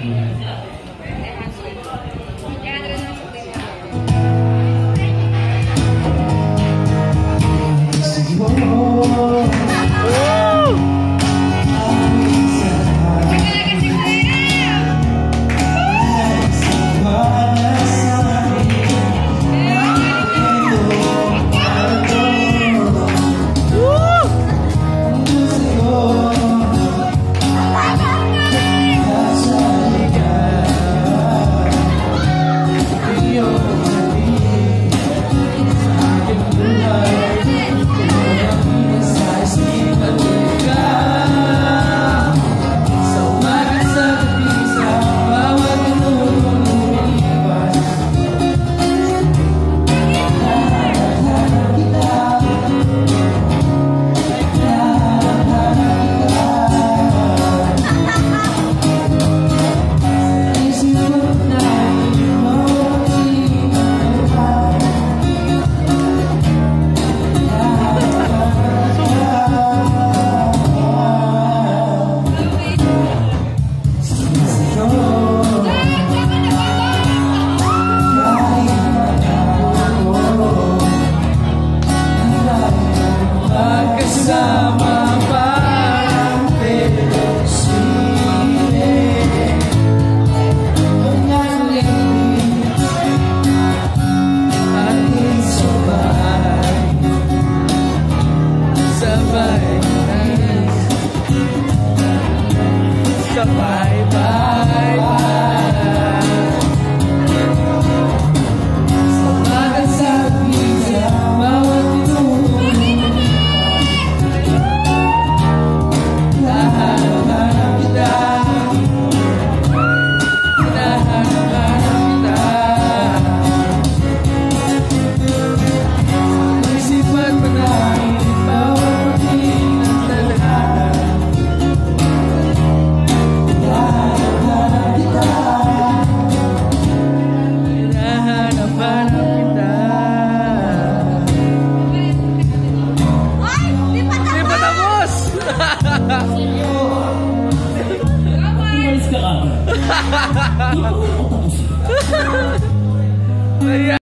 Amen. bye bye. 你哈哈哈哈哈